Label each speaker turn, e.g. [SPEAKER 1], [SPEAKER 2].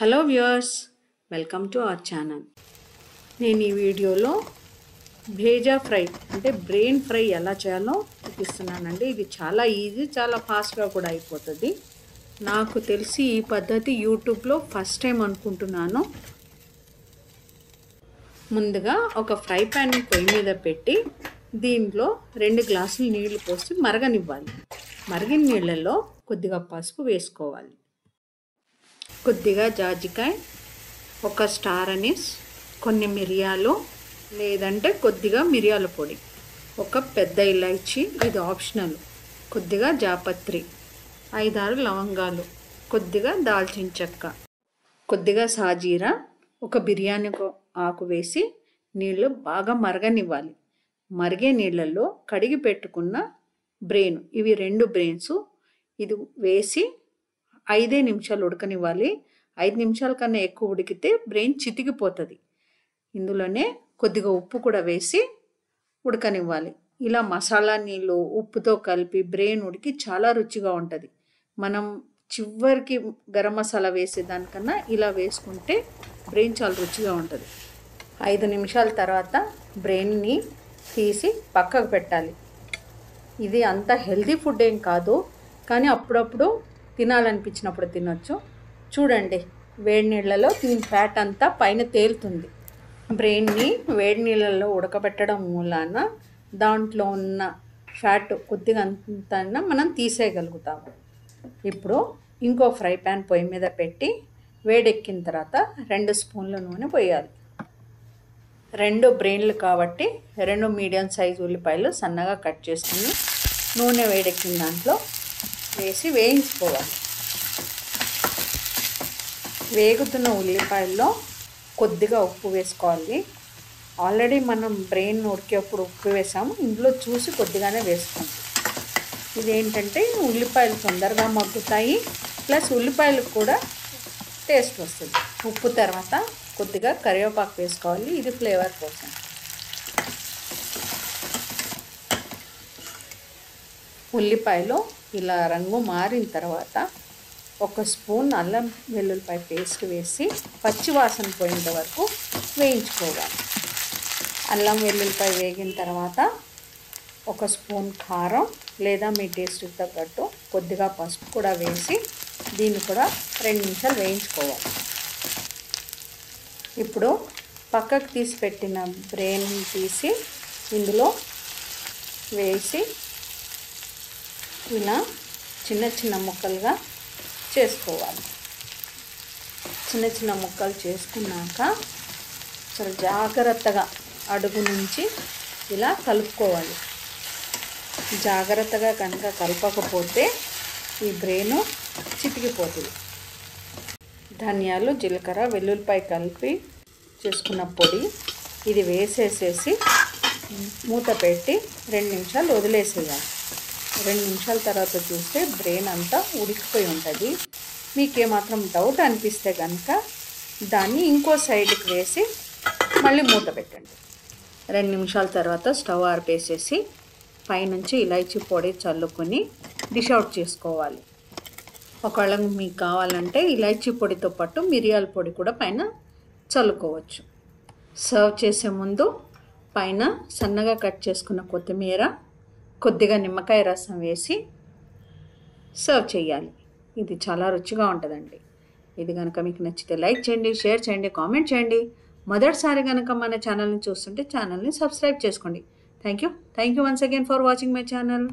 [SPEAKER 1] Hello viewers welcome to our channel. నేను ఈ వీడియోలో భేజా ఫ్రై అంటే బ్రెయిన్ ఫ్రై ఎలా చేయాలో చూపిస్తున్నానండి. ఇది చాలా ఈజీ చాలా ఫాస్ట్గా కూడా అయిపోతుంది. నాకు తెలిసి ఈ పద్ధతి యూట్యూబ్లో ఫస్ట్ టైం అనుకుంటున్నాను. ముందుగా ఒక ఫ్రై ప్యాన్ పొయ్యి మీద పెట్టి దీంట్లో రెండు గ్లాసులు నీళ్ళు పోసి మరగనివ్వాలి. మరిగిన నీళ్ళల్లో కొద్దిగా పసుపు వేసుకోవాలి. కొద్దిగా జాజికాయ ఒక స్టార్ అనిస్ కొన్ని మిరియాలు లేదంటే కొద్దిగా మిరియాల పొడి. ఒక పెద్ద ఇలాచి ఇది ఆప్షనల్ కొద్దిగా జాపత్రి. ఐదారు లవంగాలు. కొద్దిగా దాల్చిన చెక్క. కొద్దిగా సాజీరా. ఒక బిర్యానీ ఆకు వేసి నీళ్ళు బాగా మరగనివ్వాలి. మరిగే నీళ్ళల్లో కడిగి పెట్టుకున్న బ్రెయిన్. ఇవి రెండు బ్రెయిన్స్. ఇది వేసి ఐదే నిమిషాలు ఉడకనివ్వాలి. ఐదు నిమిషాల కన్నా ఎక్కువ ఉడికితే బ్రెయిన్ చితికిపోతుంది. ఇందులోనే కొద్దిగా ఉప్పు కూడా వేసి ఉడకనివ్వాలి. ఇలా మసాలా నీళ్ళు ఉప్పుతో కలిపి బ్రెయిన్ ఉడికి చాలా రుచిగా ఉంటుంది. మనం చివరికి గరం మసాలా వేసేదానికన్నా ఇలా వేసుకుంటే బ్రెయిన్ చాలా రుచిగా ఉంటుంది. ఐదు నిమిషాల తర్వాత బ్రెయిన్ని తీసి పక్కకు పెట్టాలి. ఇది అంత హెల్తీ ఫుడ్ ఏం కాదు. కానీ అప్పుడప్పుడు తినాలనిపించినప్పుడు తినొచ్చు. చూడండి వేడి నీళ్ళలో దీని ఫ్యాట్ అంతా పైన తేలుతుంది. బ్రెయిన్ని వేడి నీళ్ళల్లో ఉడకబెట్టడం మూలాన దాంట్లో ఉన్న ఫ్యాట్ కొద్దిగా అంతైనా మనం తీసేయగలుగుతాము. ఇప్పుడు ఇంకో ఫ్రై ప్యాన్ పొయ్యి మీద పెట్టి వేడెక్కిన తర్వాత రెండు స్పూన్ల నూనె పోయాలి. రెండు బ్రెయిన్లు కాబట్టి రెండు మీడియం సైజు ఉల్లిపాయలు సన్నగా కట్ చేసుకుని నూనె వేడెక్కిన దాంట్లో వేసి వేయించుకోవాలి. వేగుతున్న ఉల్లిపాయల్లో కొద్దిగా ఉప్పు వేసుకోవాలి. ఆల్రెడీ మనం బ్రెయిన్ ఉడికేప్పుడు ఉప్పు వేసాము. ఇందులో చూసి కొద్దిగానే వేసుకోండి. ఇదేంటంటే ఉల్లిపాయలు తొందరగా మగ్గుతాయి. ప్లస్ ఉల్లిపాయలు కూడా టేస్ట్ వస్తుంది. ఉప్పు తర్వాత కొద్దిగా కరివేపాకు వేసుకోవాలి. ఇది ఫ్లేవర్ కోసం. ఉల్లిపాయలో ఇలా రంగు మారిన తర్వాత ఒక స్పూన్ అల్లం వెల్లుల్లిపాయ పేస్ట్ వేసి పచ్చి వాసన పోయేంత వరకు వేయించుకోవాలి. అల్లం వెల్లుల్లిపాయ వేగిన తర్వాత ఒక స్పూన్ కారం లేదా మీ టేస్ట్తో తగ్గట్టు కొద్దిగా పసుపు కూడా వేసి దీన్ని కూడా రెండు నిమిషాలు వేయించుకోవాలి. ఇప్పుడు పక్కకు తీసి పెట్టిన బ్రెయిన్ తీసి ఇందులో వేసి ఇలా చిన్న చిన్న ముక్కలుగా చేసుకోవాలి. చిన్న చిన్న ముక్కలు చేసుకున్నాక చాలా జాగ్రత్తగా అడుగు నుంచి ఇలా కలుపుకోవాలి. జాగ్రత్తగా కనుక కలపకపోతే ఈ బ్రెయిన్ చితికిపోతుంది. ధనియాలు జీలకర్ర వెల్లుల్లిపాయ కలిపి చేసుకున్న పొడి ఇది వేసేసేసి మూత పెట్టి రెండు నిమిషాలు వదిలేసేయాలి. రెండు నిమిషాల తర్వాత చూస్తే బ్రెయిన్ అంతా ఉడికిపోయి ఉంటుంది. మీకు ఏమాత్రం డౌట్ అనిపిస్తే కనుక దాన్ని ఇంకో సైడ్కి వేసి మళ్ళీ మూత పెట్టండి. రెండు నిమిషాల తర్వాత స్టవ్ ఆర్పేసేసి పైనుంచి ఇలాచి పొడి చల్లుకొని డిష్ అవుట్ చేసుకోవాలి. ఒకవేళ మీకు కావాలంటే ఇలాచీ పొడితో పాటు మిరియాల పొడి కూడా పైన చల్లుకోవచ్చు. సర్వ్ చేసే ముందు పైన సన్నగా కట్ చేసుకున్న కొత్తిమీర కొద్దిగా నిమ్మకాయ రసం వేసి సర్వ్ చేయాలి. ఇది చాలా రుచిగా ఉంటుందండి. ఇది కనుక మీకు నచ్చితే లైక్ చేయండి షేర్ చేయండి కామెంట్ చేయండి. మొదటిసారి కనుక మన ఛానల్ని చూస్తుంటే ఛానల్ని సబ్స్క్రైబ్ చేసుకోండి. Thank you thank you once again for watching my channel.